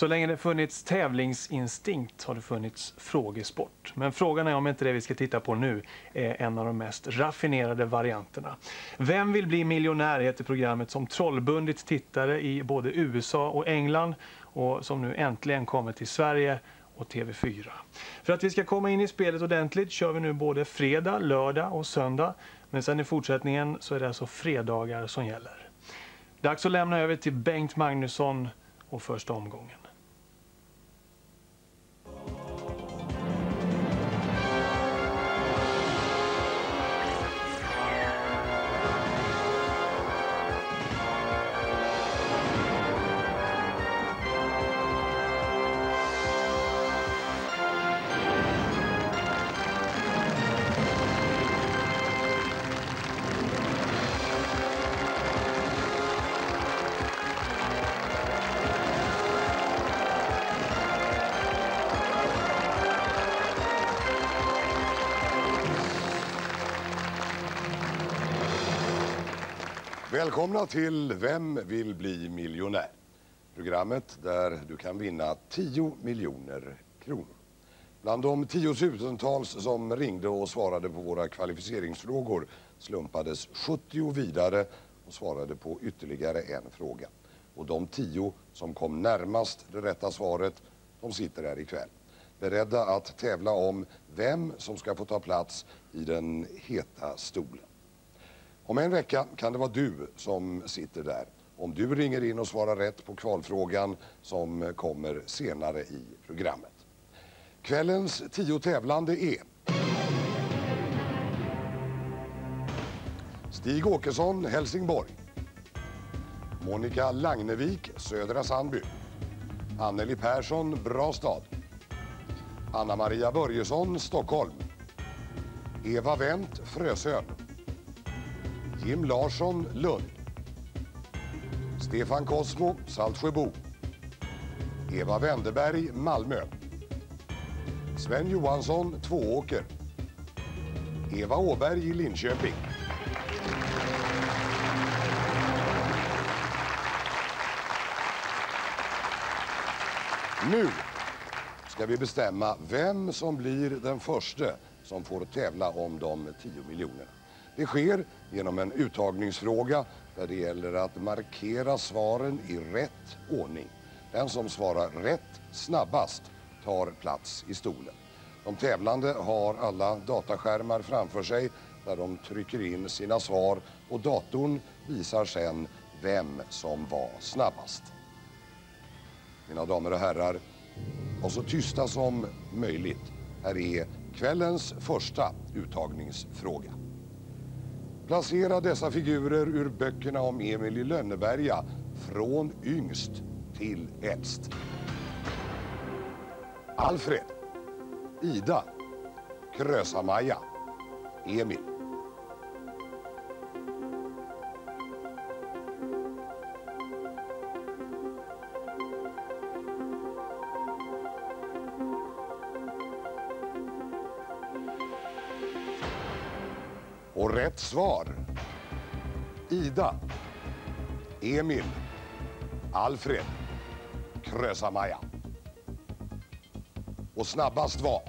Så länge det funnits tävlingsinstinkt har det funnits frågesport. Men frågan är om inte det vi ska titta på nu är en av de mest raffinerade varianterna. Vem vill bli miljonär heter programmet som trollbundit tittare i både USA och England och som nu äntligen kommer till Sverige och TV4. För att vi ska komma in i spelet ordentligt kör vi nu både fredag, lördag och söndag. Men sen i fortsättningen så är det alltså fredagar som gäller. Dags att lämna över till Bengt Magnusson och första omgången. Välkomna till Vem vill bli miljonär? Programmet där du kan vinna 10 miljoner kronor. Bland de tiotusentals som ringde och svarade på våra kvalificeringsfrågor slumpades 70 vidare och svarade på ytterligare en fråga. Och de tio som kom närmast det rätta svaret, de sitter här ikväll. Beredda att tävla om vem som ska få ta plats i den heta stolen. Om en vecka kan det vara du som sitter där. Om du ringer in och svarar rätt på kvalfrågan som kommer senare i programmet. Kvällens tio tävlande är Stig Åkesson, Helsingborg. Monica Lagnevik, Södra Sandby. Anneli Persson, Brastad. Anna-Maria Börjesson, Stockholm. Eva Wendt, Frösön. Jim Larsson, Lund. Stefan Kosmo, Saltsjöbo. Eva Wenderberg, Malmö. Sven Johansson, Tvååker. Eva Åberg, Linköping. Nu ska vi bestämma vem som blir den första som får tävla om de 10 miljonerna. Det sker genom en uttagningsfråga där det gäller att markera svaren i rätt ordning. Den som svarar rätt snabbast tar plats i stolen. De tävlande har alla dataskärmar framför sig där de trycker in sina svar och datorn visar sen vem som var snabbast. Mina damer och herrar, var så tysta som möjligt. Här är kvällens första uttagningsfråga. Placera dessa figurer ur böckerna om Emil i Lönneberga från yngst till äldst. Alfred, Ida, Krösa-Maja, Emil. Svar. Ida. Emil. Alfred. Krösa-Maja. Och snabbast var...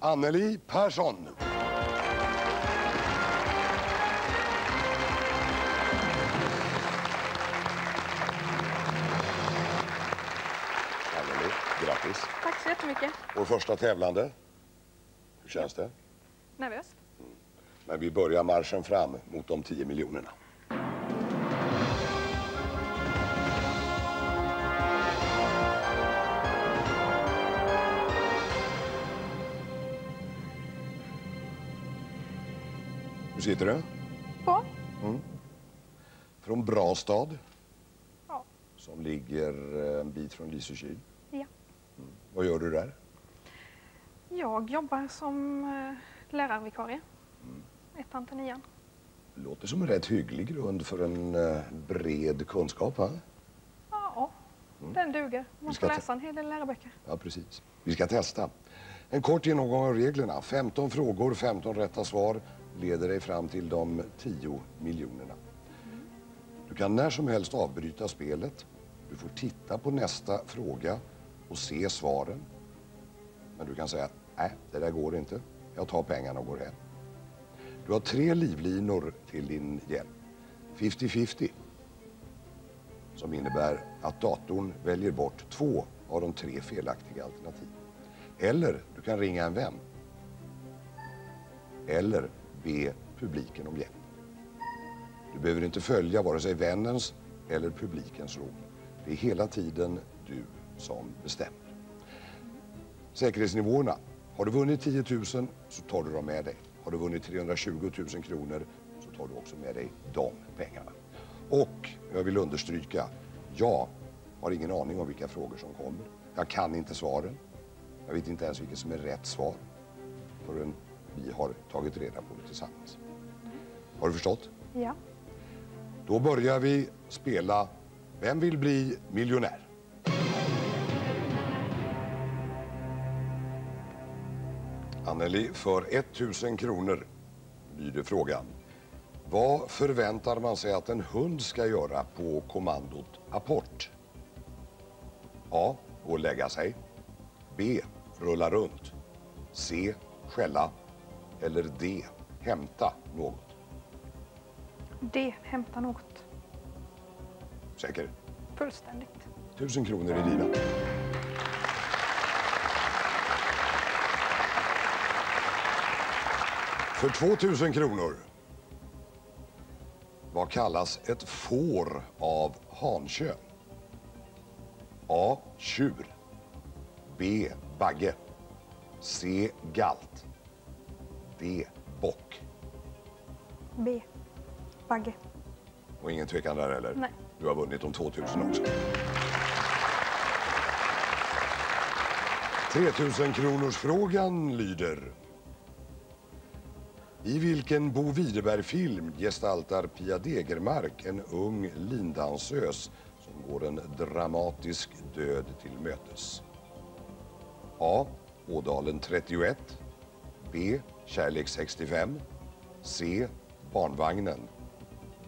Anneli Persson. Så jättemycket. Vår första tävlande. Hur känns det? Nervös? Men vi börjar marschen fram mot de 10 miljonerna. Hur sitter du? Bra. Från Brastad, Ja. som ligger eh, en bit från Lysekil. Vad gör du där? Jag jobbar som eh, lärarvikarie. Ettan till nian. Låter som en rätt hygglig grund för en eh, bred kunskap, va? Ja, den duger. Man ska läsa en hel del läroböcker. Ja, precis. Vi ska testa. En kort genomgång av reglerna. 15 frågor, 15 rätta svar leder dig fram till de 10 miljonerna. Du kan när som helst avbryta spelet. Du får titta på nästa fråga och se svaren. Men du kan säga, nej, det där går inte. Jag tar pengarna och går hem. Du har tre livlinor till din hjälp. 50-50. Som innebär att datorn väljer bort två av de tre felaktiga alternativen. Eller du kan ringa en vän. Eller be publiken om hjälp. Du behöver inte följa vare sig vännens eller publikens råd. Det är hela tiden du som bestämmer. Säkerhetsnivåerna. Har du vunnit 10 000 så tar du dem med dig. Har du vunnit 320 000 kronor så tar du också med dig de pengarna. Och jag vill understryka, jag har ingen aning om vilka frågor som kommer. Jag kan inte svaren. Jag vet inte ens vilket som är rätt svar förrän vi har tagit reda på det tillsammans. Har du förstått? Ja. Då börjar vi spela Vem vill bli miljonär? Anneli, för 1000 kronor lyder frågan. Vad förväntar man sig att en hund ska göra på kommandot apport? A. Gå och lägga sig. B. Rulla runt. C. Skälla. Eller D. Hämta något. D. Hämta något. Säker? Fullständigt. Tusen kronor är dina. För 2000 kronor. Vad kallas ett får av hankön? A. Tjur. B. Bagge. C. Galt. D. Bock. B. Bagge. Och ingen tvekan där eller? Nej. Du har vunnit de 2000 också. 3000 kronors frågan lyder. I vilken Bo Widerberg-film gestaltar Pia Degermark en ung lindansös som går en dramatisk död till mötes? A. Ådalen 31 B. Kärlek 65 C. Barnvagnen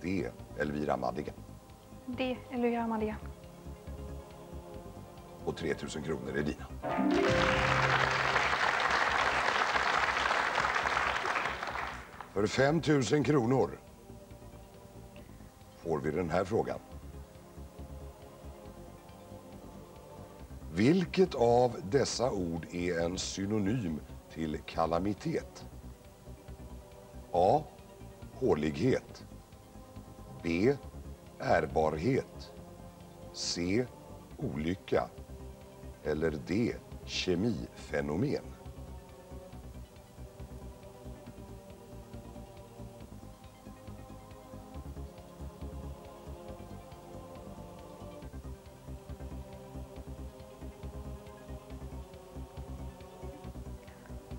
D. Elvira Madigan D. Elvira Madigan. och 3000 kronor är dina. För 5 000 kronor får vi den här frågan. Vilket av dessa ord är en synonym till kalamitet? A. Hålighet. B. Ärbarhet. C. Olycka. Eller D. Kemifenomen.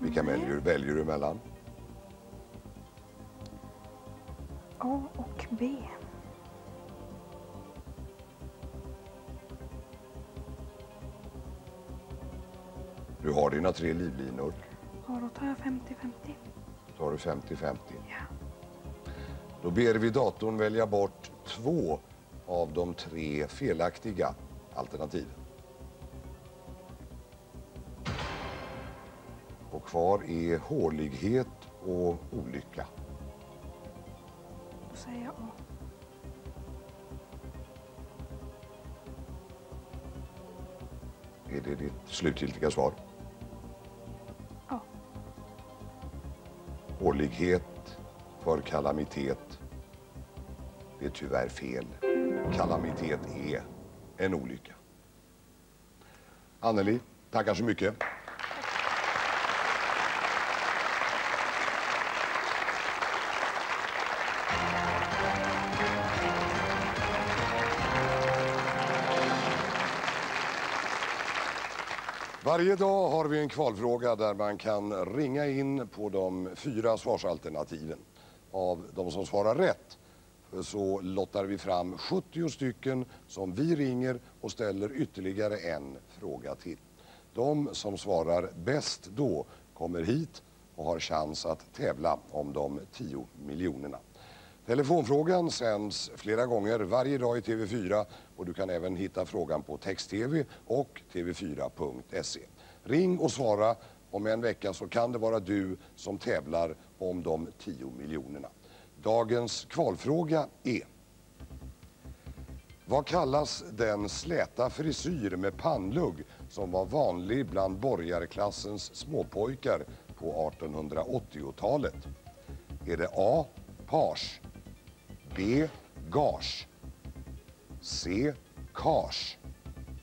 Vilka väljer, väljer du mellan? A och B. Du har dina tre livlinor. Ja, då tar jag 50-50. Då har du 50-50. Ja. Då ber vi datorn välja bort två av de tre felaktiga alternativen. Och kvar är hålighet och olycka. Då säger jag A. Är det ditt slutgiltiga svar? Ja. Hålighet för kalamitet. Det är tyvärr fel. Kalamitet är en olycka. Anneli, tackar så mycket. Varje dag har vi en kvalfråga där man kan ringa in på de fyra svarsalternativen. Av de som svarar rätt så lottar vi fram 70 stycken som vi ringer och ställer ytterligare en fråga till. De som svarar bäst då kommer hit och har chans att tävla om de 10 miljonerna. Telefonfrågan sänds flera gånger varje dag i TV4 och du kan även hitta frågan på text-tv och tv4.se. Ring och svara. Om en vecka så kan det vara du som tävlar om de 10 miljonerna. Dagens kvalfråga är Vad kallas den släta frisyr med pannlugg som var vanlig bland borgarklassens småpojkar på 1880-talet? Är det A. Page B. Gage C. Kage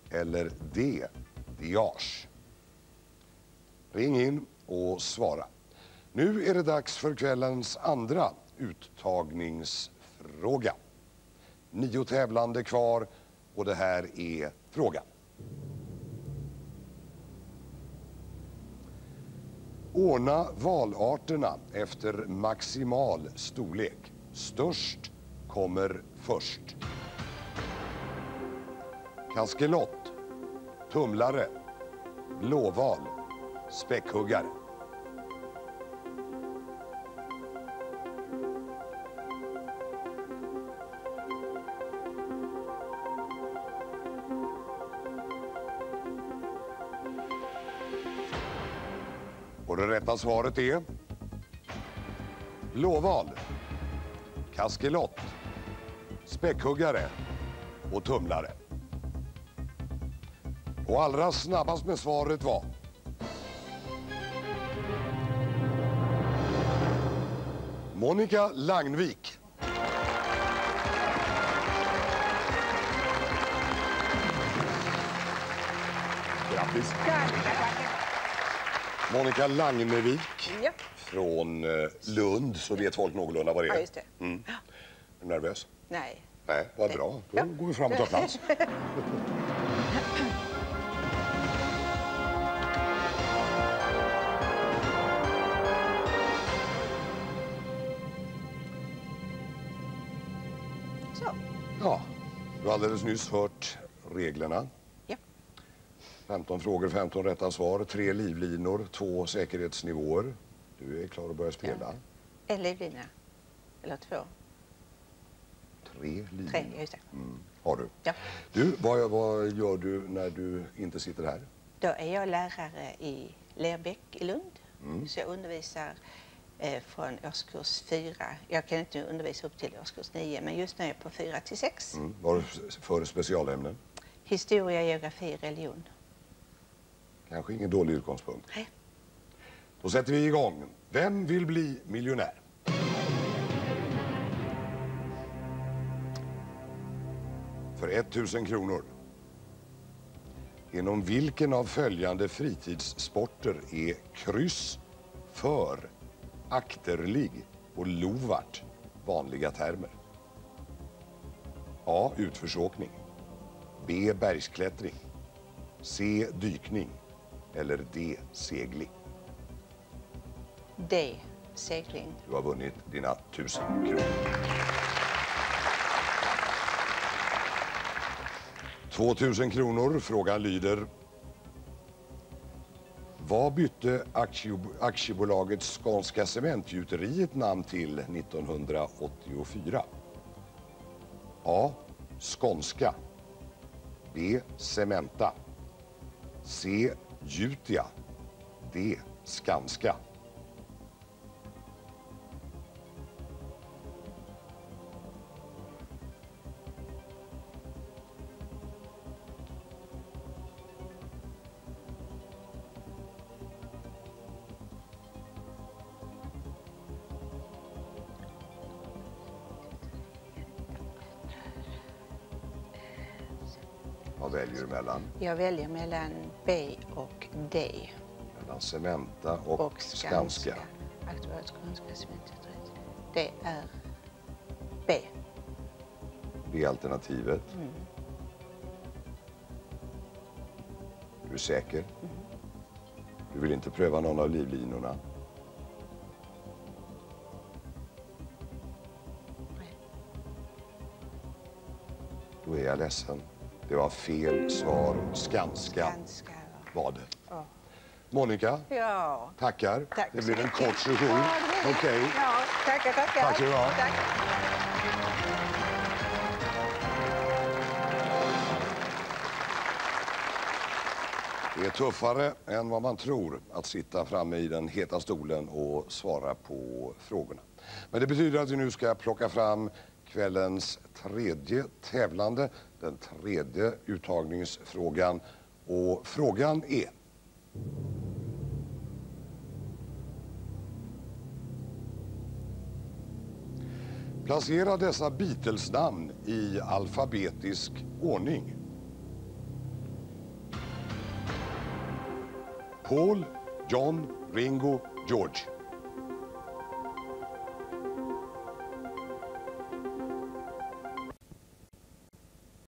eller D. Diage? Ring in och svara. Nu är det dags för kvällens andra uttagningsfråga. Nio tävlande kvar och det här är frågan. Ordna valarterna efter maximal storlek. Störst kommer först. Kaskelott, tumlare, blåval, späckhuggare. Och det rätta svaret är blåval, kaskelott, späckhuggare och tumlare. Och allra snabbast med svaret var Monica Langvik. Grattis. Monica Langnevik Ja. från eh, Lund, så vet folk någorlunda vad det är. Ja, just det. Mm. Är du nervös? Nej. Nej, vad bra. Då Ja. går vi fram och tar plats. Så. Ja, du har alldeles nyss hört reglerna. Ja. 15 frågor, 15 rätta svar, tre livlinor, två säkerhetsnivåer. Du är klar att börja spela. En livlina. Eller två. Tre livlinor. Tre, just det. Mm, har du. Ja. Du, vad, vad gör du när du inte sitter här? Då är jag lärare i Lerbäck i Lund. Mm. Så jag undervisar eh, från årskurs fyra. Jag kan inte undervisa upp till årskurs nio, men just nu är jag på fyra till sex. Mm. Vad har du för specialämnen? Historia, geografi, religion. Kanske ingen dålig utgångspunkt. Nej. Då sätter vi igång. Vem vill bli miljonär? För 1000 kronor. Inom vilken av följande fritidssporter är kryss, för, akterlig och lovart vanliga termer? A. Utförsåkning. B. Bergsklättring. C. Dykning. Eller D. Segling. D. Segling. Du har vunnit dina tusen kronor. 2000 kronor. Frågan lyder. Vad bytte aktiebolaget Skånska Cementgjuteriet namn till 1984? A. Skånska. B. Cementa. C. Jutia. D. Skanska. Vad väljer du mellan? Jag väljer mellan B och D. Mellan Cementa och, Och Skanska. Skanska. Aktiebolaget Skånska Cementgjuteriet. Det är B. Det är alternativet. Mm. Är du säker? Mm. Du vill inte pröva någon av livlinorna? Nej. Då är jag ledsen. Det var fel svar. Skanska Skanska. var det. Ja. Monica, Ja. tackar. Tack det blir en kort session. Ja. Okej. Ja, tackar, tackar. Tack ska du ha. Tack. Det är tuffare än vad man tror att sitta framme i den heta stolen och svara på frågorna. Men det betyder att vi nu ska plocka fram kvällens tredje tävlande, den tredje uttagningsfrågan. Och frågan är... Placera dessa Beatles-namn i alfabetisk ordning. Paul, John, Ringo, George.